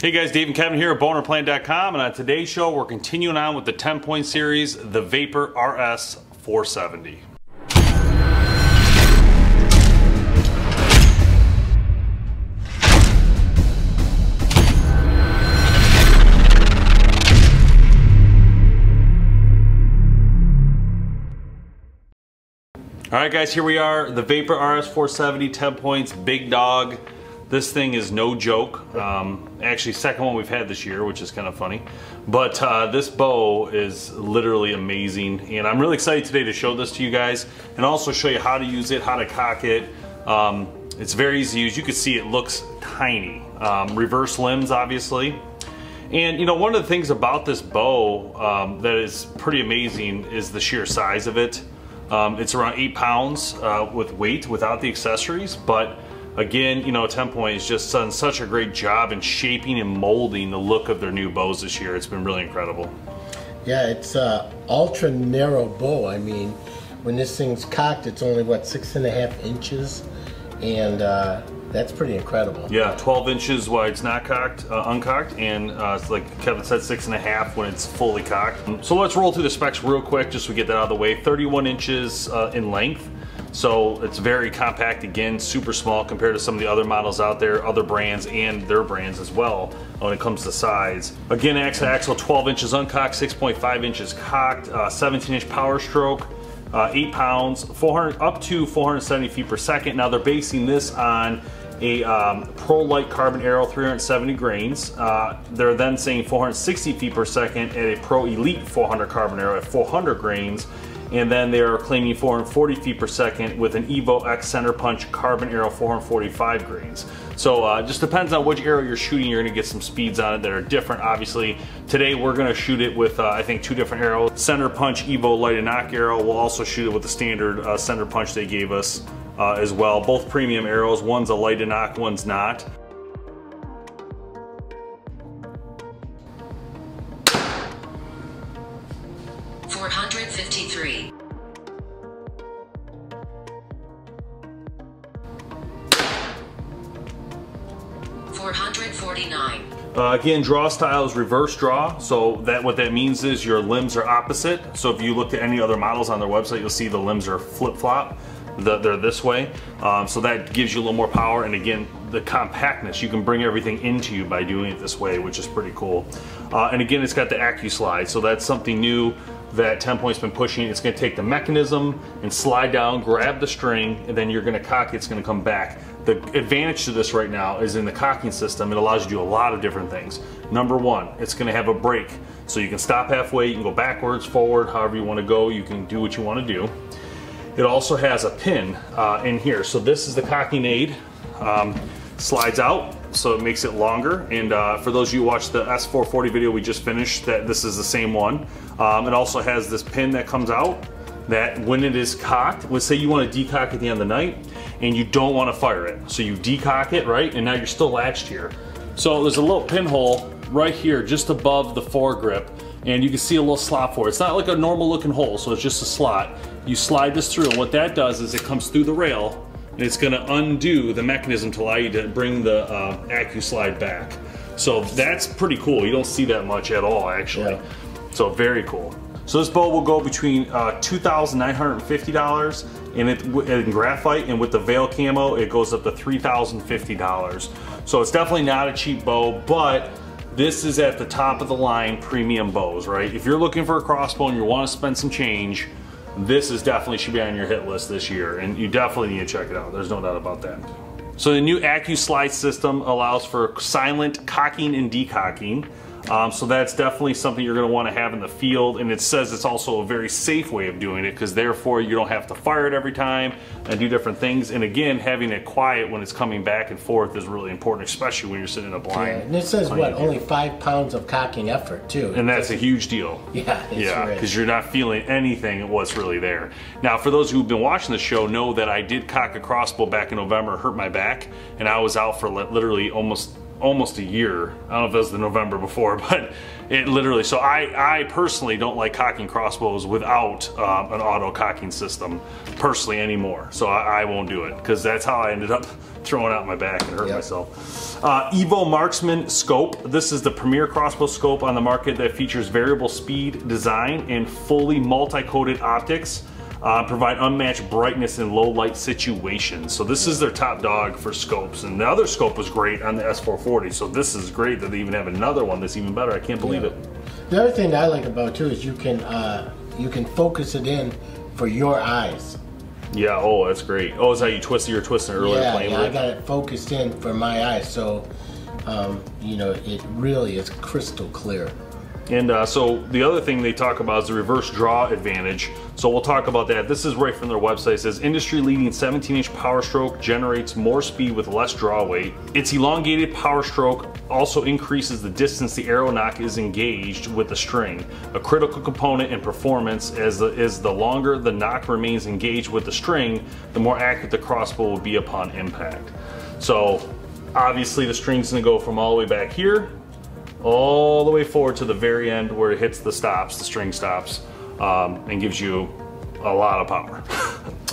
Hey guys, Dave and Kevin here at bowhunterplanet.com and on today's show we're continuing on with the 10 point series, the Vapor RS 470. All right guys, here we are, the Vapor RS 470 10 points, big dog. This thing is no joke. Um, actually, second one we've had this year, which is kind of funny. But uh, this bow is literally amazing, and I'm really excited today to show this to you guys, and also show you how to use it, how to cock it. Um, it's very easy to use. You can see it looks tiny. Um, reverse limbs, obviously. And you know, one of the things about this bow um, that is pretty amazing is the sheer size of it. Um, it's around eight pounds uh, with weight without the accessories, but Again, you know, 10 Point has just done such a great job in shaping and molding the look of their new bows this year. It's been really incredible. Yeah, it's a ultra narrow bow. I mean, when this thing's cocked, it's only what six and a half inches, and uh, that's pretty incredible. Yeah, 12 inches wide it's not cocked, uh, uncocked, and uh, it's like Kevin said, six and a half when it's fully cocked. So let's roll through the specs real quick just so we get that out of the way. 31 inches uh, in length. So it's very compact again, super small compared to some of the other models out there, other brands and their brands as well when it comes to size. Again, axle axle 12 inches uncocked, 6.5 inches cocked, uh, 17 inch power stroke, uh, 8 pounds, 400 up to 470 feet per second. Now they're basing this on a um, Pro Elite carbon arrow 370 grains. Uh, they're then saying 460 feet per second at a Pro Elite 400 carbon arrow at 400 grains and then they are claiming 440 feet per second with an Evo X center punch carbon arrow 445 grains. So uh, just depends on which arrow you're shooting, you're gonna get some speeds on it that are different. Obviously, today we're gonna shoot it with, uh, I think, two different arrows. Center punch Evo light and Nock arrow. We'll also shoot it with the standard uh, center punch they gave us uh, as well. Both premium arrows, one's a light and nock, one's not. 449. Uh, again, draw style is reverse draw, so that what that means is your limbs are opposite. So if you look at any other models on their website, you'll see the limbs are flip-flop. The, they're this way. Um, so that gives you a little more power. And again, the compactness, you can bring everything into you by doing it this way, which is pretty cool. Uh, and again, it's got the ACUslide, so that's something new that 10 point's been pushing. It's gonna take the mechanism and slide down, grab the string, and then you're gonna cock it, it's gonna come back. The advantage to this right now is in the cocking system, it allows you to do a lot of different things. Number one, it's gonna have a brake. So you can stop halfway, you can go backwards, forward, however you wanna go, you can do what you wanna do. It also has a pin uh, in here. So this is the cocking aid. Um, slides out, so it makes it longer. And uh, for those of you who watched the S440 video we just finished, that this is the same one. Um, it also has this pin that comes out that when it is cocked, let's say you want to decock at the end of the night and you don't want to fire it. So you decock it, right? And now you're still latched here. So there's a little pinhole right here just above the foregrip and you can see a little slot for it. It's not like a normal looking hole, so it's just a slot. You slide this through and what that does is it comes through the rail and it's gonna undo the mechanism to allow you to bring the uh, ACUslide back. So that's pretty cool. You don't see that much at all, actually. Yeah. So very cool. So this bow will go between uh, $2,950 and it in graphite and with the veil camo it goes up to $3,050. So it's definitely not a cheap bow, but this is at the top of the line premium bows, right? If you're looking for a crossbow and you want to spend some change, this is definitely should be on your hit list this year and you definitely need to check it out. There's no doubt about that. So the new ACUslide system allows for silent cocking and decocking. Um, so that's definitely something you're going to want to have in the field and it says it's also a very safe way of doing it because therefore you don't have to fire it every time and do different things and again having it quiet when it's coming back and forth is really important especially when you're sitting in a blind. Yeah, and it says what only five pounds of cocking effort too. And that's a huge deal. Yeah, yeah, because you're not feeling anything what's really there. Now for those who've been watching the show know that I did cock a crossbow back in November, hurt my back, and I was out for literally almost almost a year. I don't know if that was the November before, but it literally. So I, I personally don't like cocking crossbows without um, an auto cocking system, personally anymore. So I, I won't do it because that's how I ended up throwing out my back and hurt Yep. myself. Uh, Evo Marksman Scope. This is the premier crossbow scope on the market that features variable speed design and fully multi-coated optics. Uh, provide unmatched brightness in low light situations. So this is their top dog for scopes. And the other scope was great on the S440. So this is great that they even have another one that's even better. I can't believe it. The other thing that I like about it too is you can uh, you can focus it in for your eyes. Yeah, oh, that's great. Oh, is that you twisted, you're twisting earlier yeah, playing yeah, I got it focused in for my eyes, so um, you know it really is crystal clear. And uh, so the other thing they talk about is the reverse draw advantage. So we'll talk about that. This is right from their website. It says industry leading 17 inch power stroke generates more speed with less draw weight. Its elongated power stroke also increases the distance the arrow nock is engaged with the string. A critical component in performance as the, is the longer the nock remains engaged with the string, the more accurate the crossbow will be upon impact. So obviously the string's gonna go from all the way back here all the way forward to the very end where it hits the stops, the string stops, um, and gives you a lot of power.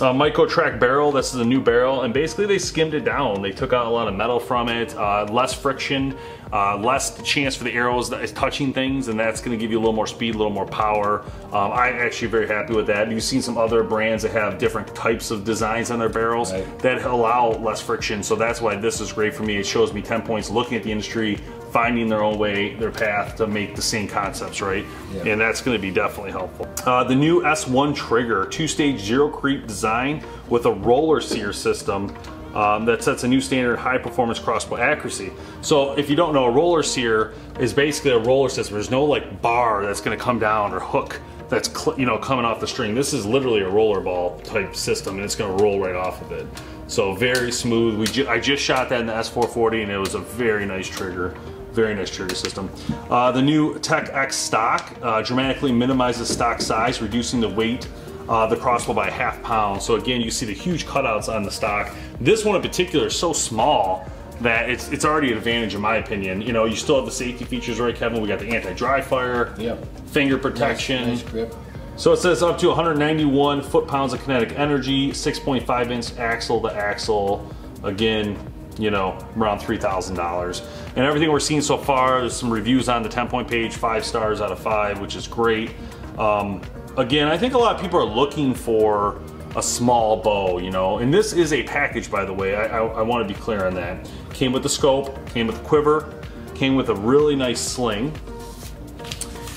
uh, Micro-Trac barrel, this is a new barrel, and basically they skimmed it down. They took out a lot of metal from it, uh, less friction, uh, less chance for the arrows that is touching things, and that's gonna give you a little more speed, a little more power. Um, I'm actually very happy with that. You've seen some other brands that have different types of designs on their barrels Right. that allow less friction, so that's why this is great for me. It shows me 10 points looking at the industry, finding their own way, their path to make the same concepts, right? Yeah. And that's going to be definitely helpful. Uh, the new S1 trigger, two-stage zero creep design with a roller sear system um, that sets a new standard high performance crossbow accuracy. So if you don't know, a roller sear is basically a roller system. There's no like bar that's going to come down or hook that's you know coming off the string. This is literally a roller ball type system, and it's going to roll right off of it. So very smooth. We ju- I just shot that in the S440, and it was a very nice trigger. Very nice trigger system. Uh, the new Tech X stock uh, dramatically minimizes stock size, reducing the weight uh, the crossbow by a half pound. So again, you see the huge cutouts on the stock. This one in particular is so small that it's it's already an advantage in my opinion. You know, you still have the safety features, right, Kevin? We got the anti-dry fire, Yep. finger protection. Nice, nice grip. So it says up to 191 foot-pounds of kinetic energy, 6.5 inch axle to axle. Again, you know, around $3,000. And everything we're seeing so far, there's some reviews on the 10 point page, five stars out of five, which is great. Um, again, I think a lot of people are looking for a small bow, you know, and this is a package, by the way. I, I, I want to be clear on that. Came with the scope, came with the quiver, came with a really nice sling,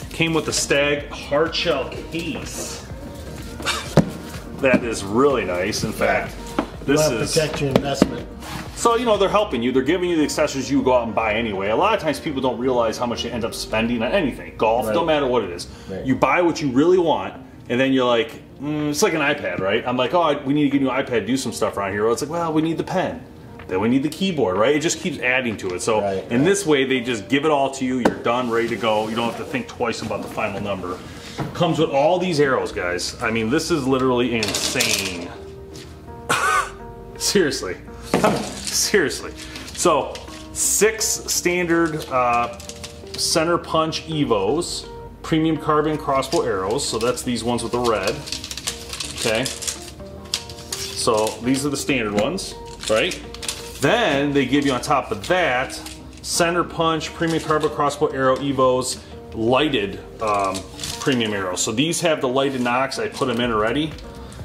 came with the Stag hard shell case. that is really nice. In fact, this is protect your investment. So you know they're helping you. They're giving you the accessories you go out and buy anyway. A lot of times people don't realize how much they end up spending on anything. Golf, Right. don't matter what it is. Right. You buy what you really want, and then you're like, mm, it's like an iPad, right? I'm like, oh, I- we need to get a new iPad, do some stuff around here. Well, it's like, well, we need the pen. Then we need the keyboard, right? It just keeps adding to it. So Right, in this way, they just give it all to you. You're done, ready to go. You don't have to think twice about the final number. Comes with all these arrows, guys. I mean, this is literally insane. Seriously. Seriously. So, six standard uh, center punch Evos, premium carbon crossbow arrows. So that's these ones with the red. Okay. So these are the standard ones, right? Then they give you on top of that center punch premium carbon crossbow arrow Evos lighted um, premium arrows. So these have the lighted nocks. I put them in already.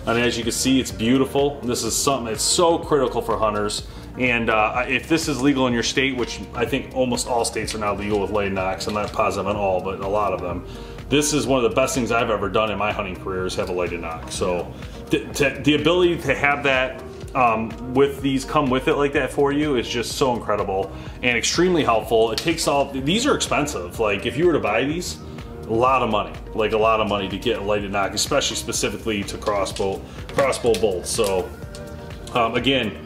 And as you can see, it's beautiful. This is something that's so critical for hunters. And uh, if this is legal in your state, which I think almost all states are now legal with lighted nocks, I'm not positive on all, but a lot of them. This is one of the best things I've ever done in my hunting career is have a lighted nock. So the ability to have that um, with these come with it like that for you is just so incredible and extremely helpful. It takes all these are expensive. Like if you were to buy these, a lot of money, like a lot of money to get a lighted nock, especially specifically to crossbow crossbow bolts. So um, again,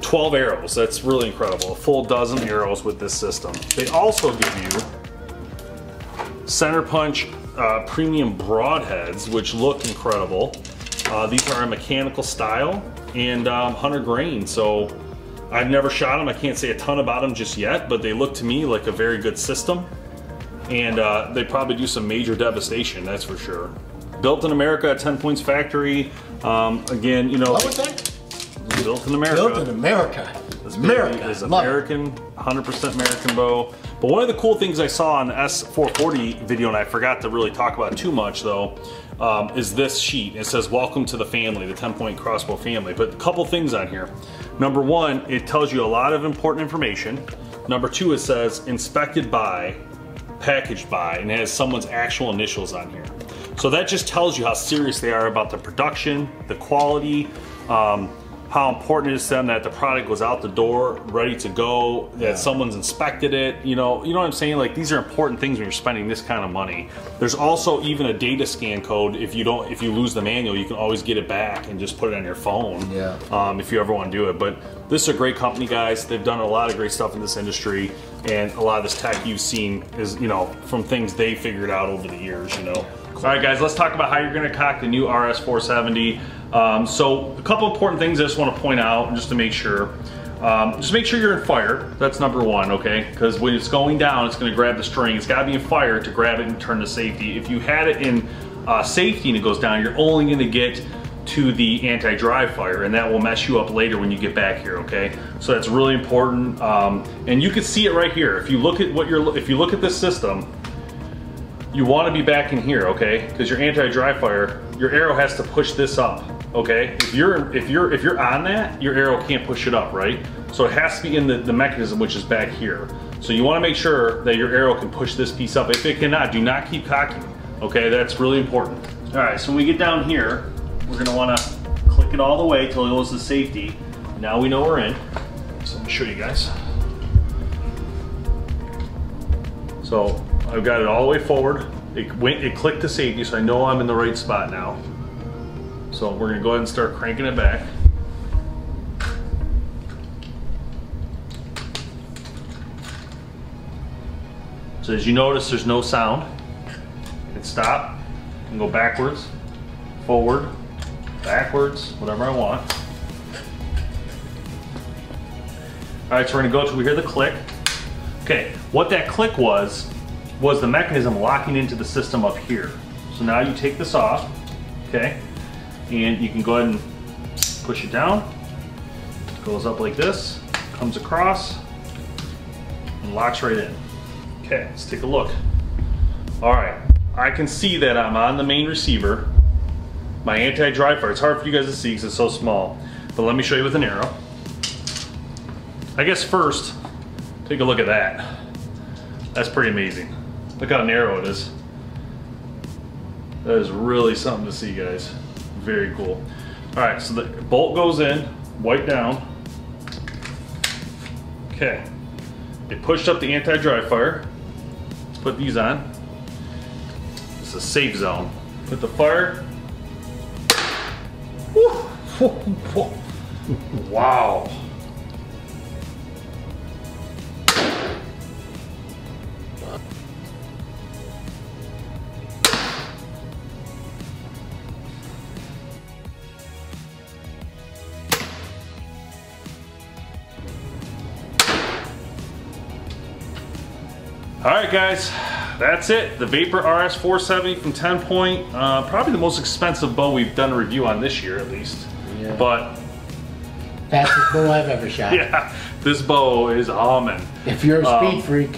12 arrows. That's really incredible. A full dozen arrows with this system. They also give you center punch uh, premium broadheads, which look incredible. Uh, these are a mechanical style and um, 100 grain. So I've never shot them. I can't say a ton about them just yet, but they look to me like a very good system. And uh, they probably do some major devastation, that's for sure. Built in America at 10 Points Factory. Um, again, you know? Built in America. Built in America. This America. is American, 100% American bow. But one of the cool things I saw on the S440 video, and I forgot to really talk about too much though, um, is this sheet. It says, welcome to the family, the 10 point crossbow family. But a couple things on here. Number one, it tells you a lot of important information. Number two, it says inspected by, packaged by, and it has someone's actual initials on here. So that just tells you how serious they are about the production, the quality, um, how important it is to them that the product was out the door, ready to go, that Yeah. someone's inspected it. You know, you know what I'm saying? Like these are important things when you're spending this kind of money. There's also even a data scan code. If you don't, if you lose the manual, you can always get it back and just put it on your phone. Yeah. Um, if you ever want to do it, but this is a great company, guys. They've done a lot of great stuff in this industry, and a lot of this tech you've seen is, you know, from things they figured out over the years. You know. All right, guys. Let's talk about how you're going to cock the new RS470. Um, so, a couple important things I just want to point out, just to make sure. Um, just make sure you're in fire. That's number one, okay? Because when it's going down, it's going to grab the string. It's got to be in fire to grab it and turn to safety. If you had it in uh, safety and it goes down, you're only going to get to the anti-dry fire and that will mess you up later when you get back here okay so that's really important um, and you can see it right here if you look at what you're if you look at this system you want to be back in here okay because your anti-dry fire your arrow has to push this up okay? If you're if you're if you're on that your arrow can't push it up right? So it has to be in the, the mechanism which is back here. So you want to make sure that your arrow can push this piece up. If it cannot do not keep cocking okay? That's really important. All right so when we get down here we're gonna want to click it all the way till it goes to safety. Now we know we're in. So let me show you guys. So I've got it all the way forward. It went, it clicked to safety, so I know I'm in the right spot now. So we're gonna go ahead and start cranking it back. So as you notice, there's no sound. I can stop and go backwards, forward, backwards, whatever I want. All right, so we're gonna go till we hear the click. Okay, what that click was, was the mechanism locking into the system up here. So now you take this off, okay, and you can go ahead and push it down. It Goes up like this, comes across, and locks right in. Okay, let's take a look. All right, I can see that I'm on the main receiver. My anti-dry fire, it's hard for you guys to see because it's so small, but let me show you with an arrow. I guess first, take a look at that. That's pretty amazing. Look how narrow it is. That is really something to see, guys. Very cool. All right, so the bolt goes in, white down. Okay. It pushed up the anti-dry fire. Let's put these on. It's a safe zone. Put the fire. Woo. wow. Right, guys, that's it. The Vapor RS470 from 10 Point. Uh, probably the most expensive bow we've done a review on this year, at least. Yeah. But Fastest bow I've ever shot. yeah, this bow is almond. If you're a speed Um, freak,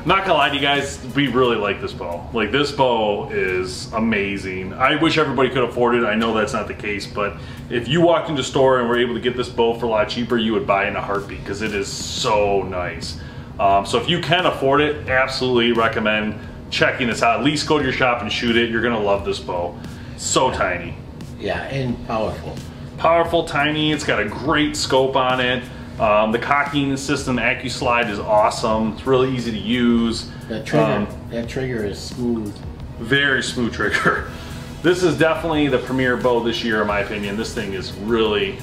I'm not gonna lie to you guys, we really like this bow. Like this bow is amazing. I wish everybody could afford it. I know that's not the case, but if you walked into a store and were able to get this bow for a lot cheaper, you would buy in a heartbeat because it is so nice. Um, so if you can afford it, absolutely recommend checking this out. At least go to your shop and shoot it. You're gonna love this bow. So tiny. yeah, and powerful. Powerful, tiny, it's got a great scope on it. Um, the cocking system, ACUslide, is awesome. It's really easy to use. That trigger, Um, that trigger is smooth. very smooth trigger. This is definitely the premier bow this year, in my opinion. This thing is really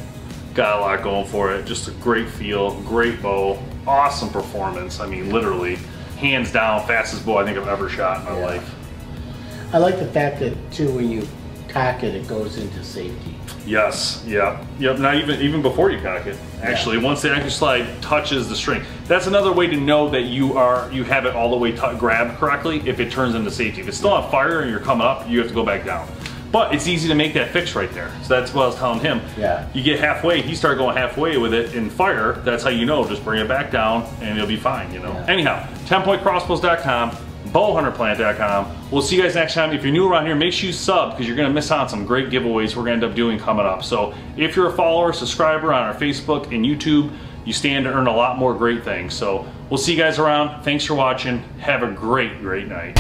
got a lot going for it. Just a great feel, great bow, awesome performance. I mean, literally, hands down, fastest bow I think I've ever shot in my Yeah. life. I like the fact that too when you cock it, it goes into safety. Yes, yep, yep. Not even even before you cock it. Actually, once the anchor slide touches the string, that's another way to know that you are you have it all the way grabbed correctly. If it turns into safety, if it's still on fire and you're coming up, you have to go back down. But it's easy to make that fix right there. So that's what I was telling him. Yeah. You get halfway, he started going halfway with it in fire. That's how you know. Just bring it back down and you'll be fine. You know. Yeah. Anyhow, 10pointcrossbows.com bowhunterplanet.com. We'll see you guys next time. If you're new around here, make sure you sub because you're going to miss out on some great giveaways we're going to end up doing coming up. So if you're a follower, subscriber on our Facebook and YouTube, you stand to earn a lot more great things. So we'll see you guys around. Thanks for watching. Have a great, great night.